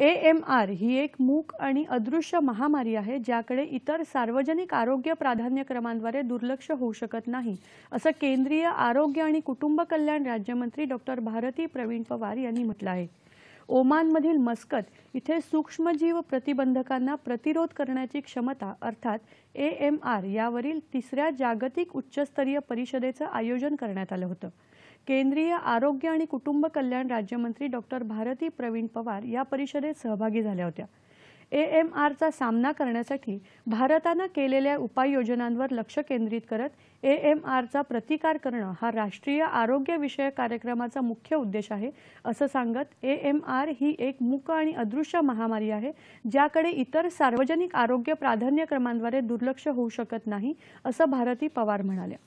A M R ही एक मूक आणि अदृश्य महामारी आहे ज्याकडे इतर सार्वजनिक आरोग्य प्राधान्यक्रमांद्वारे दुर्लक्ष होऊ शकत नाही असं केंद्रीय आरोग्य आणि कुटुंब कल्याण राज्यमंत्री डॉक्टर भारती प्रवीण पवार यांनी म्हटलं आहे. ओमानमधील मस्कत इथे सूक्ष्मजीव प्रतिबंधकांना प्रतिरोध करण्याची क्षमता अर्थात ए एम आर यावरील तिसऱ्या जागतिक उच्चस्तरीय परिषदेचं आयोजन करण्यात आलं होतं. केंद्रीय आरोग्य आणि कुटुंब कल्याण राज्यमंत्री डॉक्टर भारती प्रवीण पवार या परिषदेत सहभागी झाल्या होत्या. ए एम आरचा सामना करण्यासाठी भारतानं केलेल्या उपाययोजनांवर लक्ष केंद्रित करत ए एम आरचा प्रतिकार करणं हा राष्ट्रीय आरोग्यविषयक कार्यक्रमाचा मुख्य उद्देश आहे असं सांगत ए एम आर ही एक मूक आणि अदृश्य महामारी आहे ज्याकडे इतर सार्वजनिक आरोग्य प्राधान्यक्रमांद्वारे दुर्लक्ष होऊ शकत नाही असं भारती पवार म्हणाल्या.